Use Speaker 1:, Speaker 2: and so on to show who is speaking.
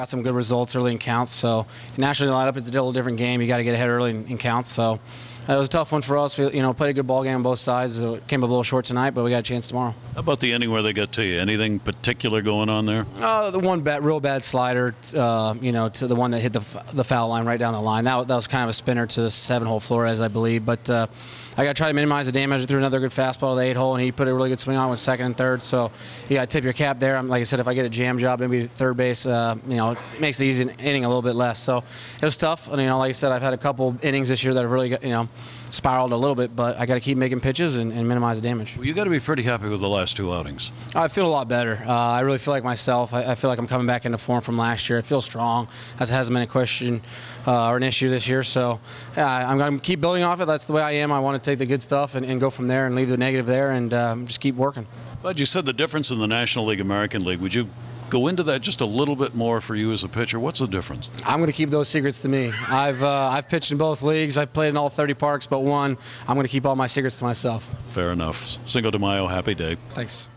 Speaker 1: got some good results early in counts. So National League lineup is a little different game. You got to get ahead early in, in counts. So it was a tough one for us. We, you know, played a good ball game on both sides. So it came up a little short tonight, but we got a chance tomorrow.
Speaker 2: How about the inning where they got to you? Anything particular going on there?
Speaker 1: Uh, the one bad, real bad slider, uh, you know, to the one that hit the, the foul line right down the line. That, that was kind of a spinner to the seven-hole Flores, I believe. But uh, I got to try to minimize the damage. I threw another good fastball to the eight-hole, and he put a really good swing on with second and third. So you got to tip your cap there. I'm, like I said, if I get a jam job, maybe third base, uh, you know, it makes the easy inning a little bit less. So it was tough. And, you know, like I said, I've had a couple innings this year that have really, got, you know, spiraled a little bit, but I got to keep making pitches and, and minimize the damage.
Speaker 2: Well, you got to be pretty happy with the last two outings.
Speaker 1: I feel a lot better. Uh, I really feel like myself. I, I, feel like I'm coming back into form from last year. I feel strong. That hasn't been a question uh, or an issue this year. So yeah, I'm going to keep building off it. That's the way I am. I want to take the good stuff and, and go from there and leave the negative there and um, just keep working.
Speaker 2: But you said the difference in the National League, American League. Would you go into that just a little bit more for you as a pitcher? What's the difference?
Speaker 1: I'm going to keep those secrets to me. I've uh, I've pitched in both leagues. I've played in all 30 parks but one. I'm going to keep all my secrets to myself.
Speaker 2: Fair enough. Cinco de Mayo, happy day.
Speaker 1: Thanks.